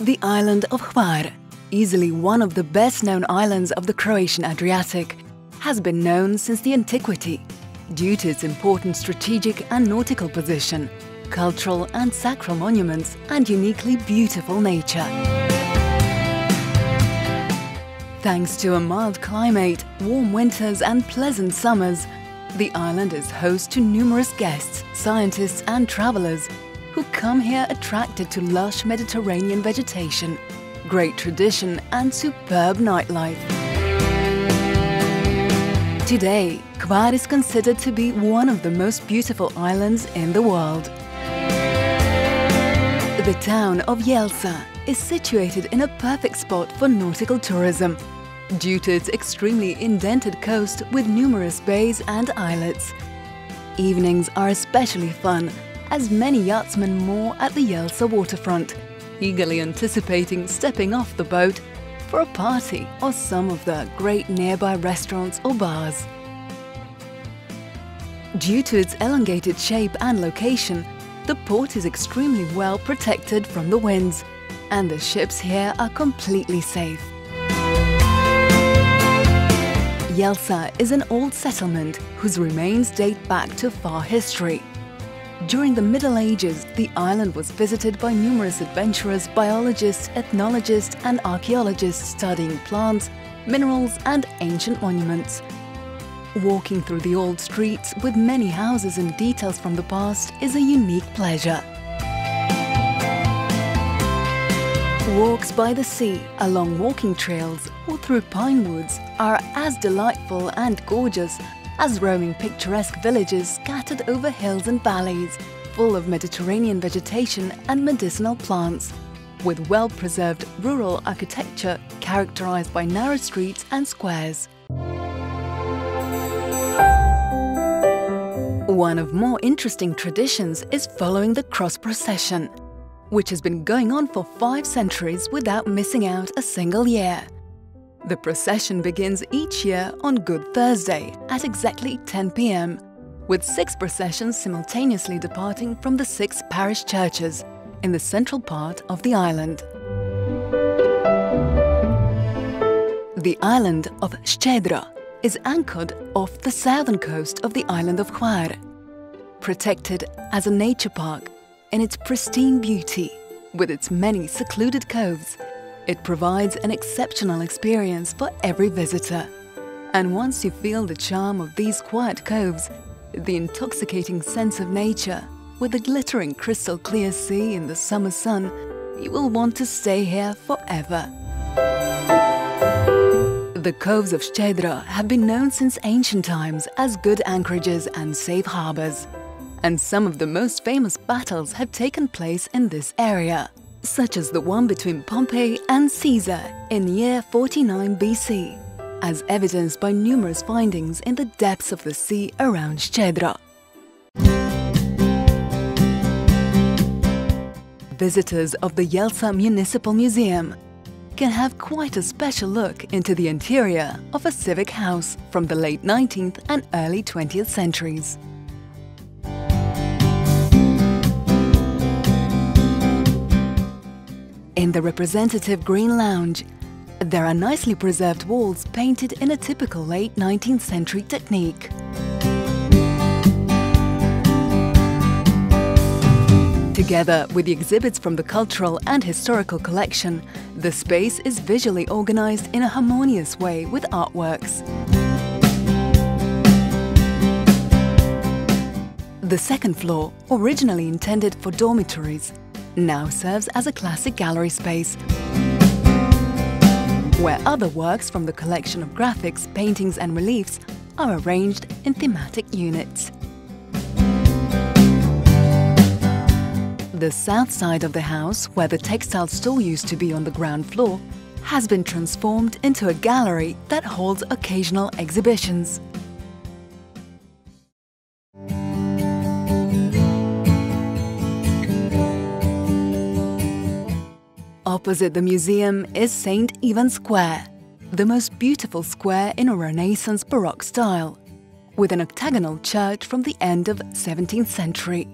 The island of Hvar, easily one of the best-known islands of the Croatian Adriatic, has been known since the antiquity due to its important strategic and nautical position, cultural and sacral monuments, and uniquely beautiful nature. Thanks to a mild climate, warm winters and pleasant summers, the island is host to numerous guests, scientists and travelers who come here attracted to lush Mediterranean vegetation, great tradition and superb nightlife. Today, Hvar is considered to be one of the most beautiful islands in the world. The town of Jelsa is situated in a perfect spot for nautical tourism due to its extremely indented coast with numerous bays and islets. Evenings are especially fun as many yachtsmen moor at the Jelsa waterfront, eagerly anticipating stepping off the boat for a party or some of the great nearby restaurants or bars. Due to its elongated shape and location, the port is extremely well protected from the winds, and the ships here are completely safe. Jelsa is an old settlement whose remains date back to far history. During the Middle Ages, the island was visited by numerous adventurers, biologists, ethnologists and archaeologists studying plants, minerals and ancient monuments. Walking through the old streets with many houses and details from the past is a unique pleasure. Walks by the sea, along walking trails or through pine woods are as delightful and gorgeous as roaming picturesque villages scattered over hills and valleys, full of Mediterranean vegetation and medicinal plants, with well-preserved rural architecture characterized by narrow streets and squares. One of more interesting traditions is following the cross procession, which has been going on for five centuries without missing out a single year. The procession begins each year on Good Thursday at exactly 10 pm, with six processions simultaneously departing from the six parish churches in the central part of the island. The island of Ščedra is anchored off the southern coast of the island of Hvar, protected as a nature park in its pristine beauty with its many secluded coves it provides an exceptional experience for every visitor. And once you feel the charm of these quiet coves, the intoxicating sense of nature, with the glittering crystal clear sea in the summer sun, you will want to stay here forever. The coves of Ščedra have been known since ancient times as good anchorages and safe harbors. And some of the most famous battles have taken place in this area such as the one between Pompey and Caesar in the year 49 BC, as evidenced by numerous findings in the depths of the sea around Ščedra. Visitors of the Jelsa Municipal Museum can have quite a special look into the interior of a civic house from the late 19th and early 20th centuries. In the representative Green Lounge, there are nicely preserved walls painted in a typical late 19th century technique. Together with the exhibits from the cultural and historical collection, the space is visually organized in a harmonious way with artworks. The second floor, originally intended for dormitories, now serves as a classic gallery space where other works from the collection of graphics, paintings and reliefs are arranged in thematic units. The south side of the house, where the textile store used to be on the ground floor, has been transformed into a gallery that holds occasional exhibitions. Opposite the museum is St. Ivan Square, the most beautiful square in a Renaissance Baroque style, with an octagonal church from the end of 17th century.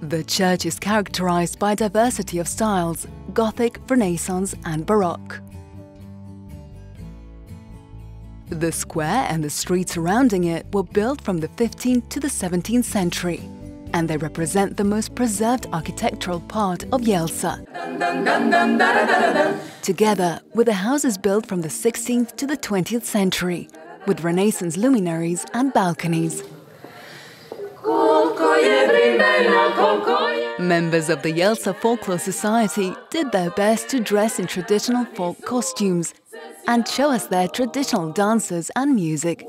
The church is characterized by diversity of styles, Gothic, Renaissance, and Baroque. The square and the streets surrounding it were built from the 15th to the 17th century, and they represent the most preserved architectural part of Jelsa. Together with the houses built from the 16th to the 20th century, with Renaissance luminaries and balconies. Members of the Jelsa Folklore Society did their best to dress in traditional folk costumes and show us their traditional dances and music.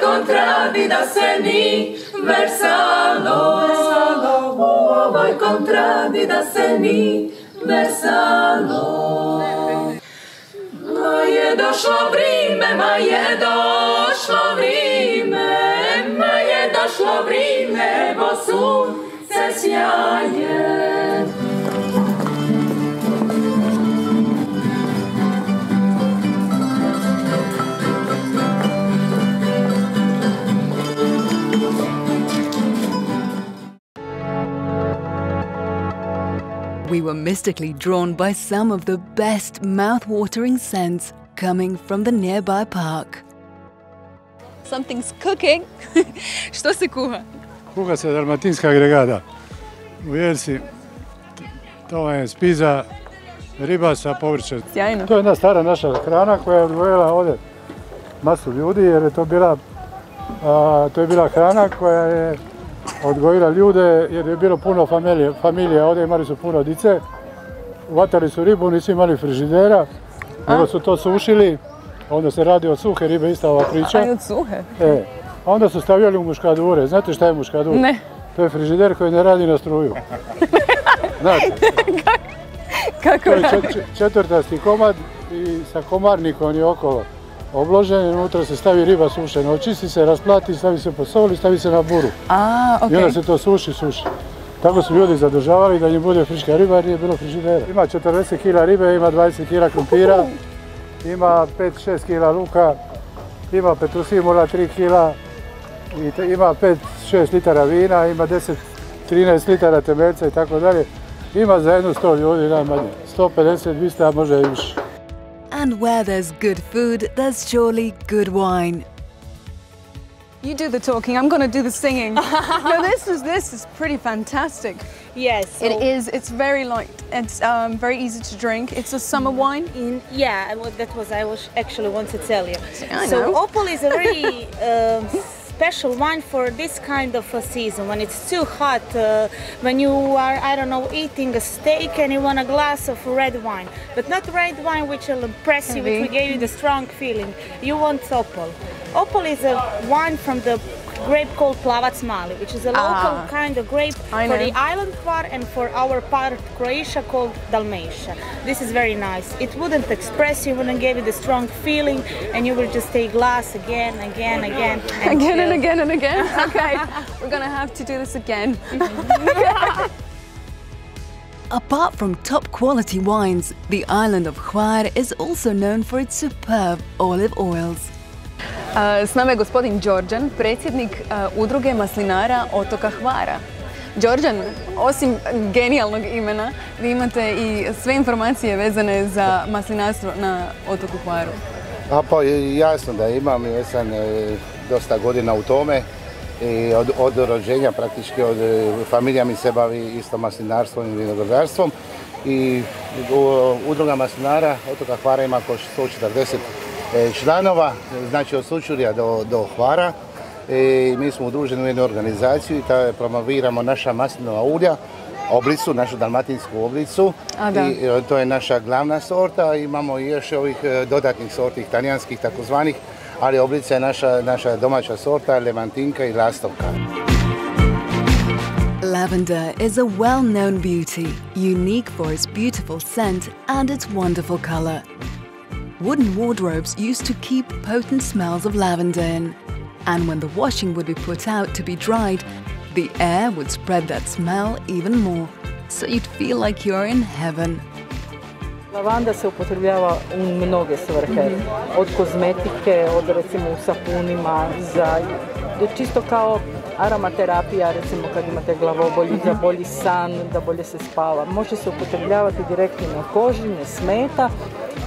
kontradi da se ni versalo. versalo. U ovoj contradida se ni versalo. Ma je došlo vrime, ma je došlo vrime, ma je došlo vrime, evo sunce sjaje. Mystically drawn by some of the best mouth-watering scents coming from the nearby park. Something's cooking. Što se kuha? Kuha se dalmatinska agregada. U Jelsi to je spiza riba sa povrćem. Sjajno. To je jedna stara naša hrana koja je odvojila ovdje masu ljudi jer je to bila, a, to je bila hrana koja je odgojila ljude jer je bilo puno familije, familije ovdje imali su puno dice. Vatali su ribu, nisu imali frižidera, nego su to sušili. Onda se radi od suhe ribe, ista ova priča. A i od suhe? E, a onda su stavljali u muškadure. Znate šta je muškadur? Ne. To je frižider koji ne radi na struju. Znate, Kako to je radi? čet- čet- četvrtasti komad i sa komarnikom je okolo obložen i unutra se stavi riba sušena. Očisti se, rasplati, stavi se po soli, stavi se na buru. A, I onda okej. se to suši, suši. Tako su ljudi zadržavali da im bude friška riba jer nije bilo frižidera. Ima 40 kila ribe, ima 20 kila krumpira, ima 5-6 kila luka, ima petrosimula 3 kila, ima 5-6 litara vina, ima 10-13 litara temelca i tako dalje. Ima za jednu 100 ljudi najmanje. 150, 200, a i više. And where there's good food, there's surely good wine. You do the talking, I'm gonna do the singing. no, this is this is pretty fantastic. Yes. so It is. It's very light. It's um, very easy to drink. It's a summer wine. In, yeah, that was I was actually want to tell you. I so know. Opol is a very um, special wine for this kind of a season when it's too hot. Uh, when you are, I don't know, eating a steak and you want a glass of red wine, but not red wine which will impress you, which will give you the strong feeling. You want Opol. Opol is a wine from the grape called Plavac Mali, which is a local Ah. kind of grape I for know. the island Hvar and for our part of Croatia called Dalmatia. This is very nice. It wouldn't express you, wouldn't give you the strong feeling, and you will just take glass again, again, again, and Again and again and again. Okay, we're gonna have to do this again. Apart from top quality wines, the island of Hvar is also known for its superb olive oils. S nama je gospodin Đorđan, predsjednik udruge maslinara otoka Hvara. Đorđan, osim genijalnog imena, vi imate i sve informacije vezane za maslinarstvo na otoku Hvaru. A pa jasno da imam, jer sam e, dosta godina u tome i od, od rođenja praktički od e, familija mi se bavi isto maslinarstvom i vinogradarstvom i udruga maslinara otoka Hvara ima oko 140 e, članova, znači od Sučurja do, do Hvara. I mi smo udruženi u jednu organizaciju i ta, promoviramo naša maslinova ulja, oblicu, našu dalmatinsku oblicu. A, da. I E, To je naša glavna sorta, imamo i još ovih e, dodatnih sorti, talijanskih takozvanih, ali oblica je naša, naša domaća sorta, levantinka i lastovka. Lavender is a well-known beauty, unique for its beautiful scent and its wonderful color. Wooden wardrobes used to keep potent smells of lavender in, and when the washing would be put out to be dried, the air would spread that smell even more, so you'd feel like you're in heaven. Lavanda se upotrebljava u mnoge svrhe, mhm. od kozmetike, od recimo u sapunima, za, čisto kao aromaterapija, recimo kad imate glavobolju, mhm. za bolji san, da bolje se spava. Može se upotrebljavati direktno na koži, ne smeta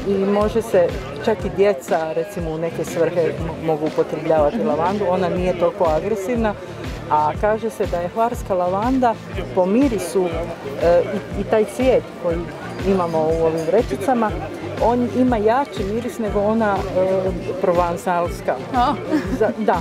i može se, čak i djeca recimo u neke svrhe mogu upotrebljavati lavandu, ona nije toliko agresivna, a kaže se da je hvarska lavanda po mirisu e, i, taj cvijet koji imamo u ovim vrećicama, on ima jači miris nego ona e, provansalska. Da,